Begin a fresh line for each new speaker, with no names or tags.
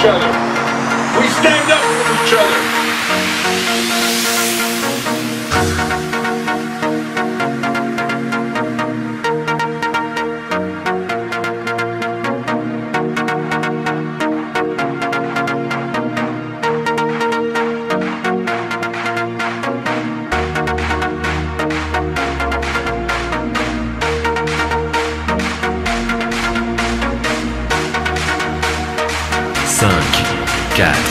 each other. We stand up for each other. 5, 4,